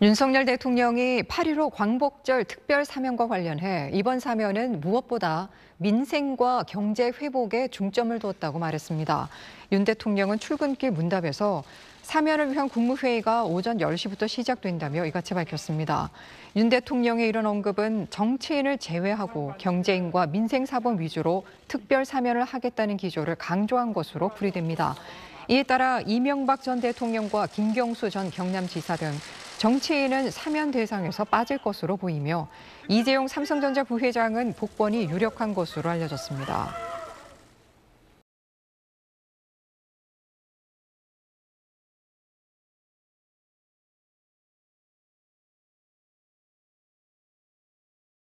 윤석열 대통령이 8.15 광복절 특별 사면과 관련해 이번 사면은 무엇보다 민생과 경제 회복에 중점을 두었다고 말했습니다. 윤 대통령은 출근길 문답에서 사면을 위한 국무회의가 오전 10시부터 시작된다며 이같이 밝혔습니다. 윤 대통령의 이런 언급은 정치인을 제외하고 경제인과 민생사범 위주로 특별 사면을 하겠다는 기조를 강조한 것으로 풀이됩니다. 이에 따라 이명박 전 대통령과 김경수 전 경남지사 등 정치인은 사면 대상에서 빠질 것으로 보이며 이재용 삼성전자 부회장은 복권이 유력한 것으로 알려졌습니다.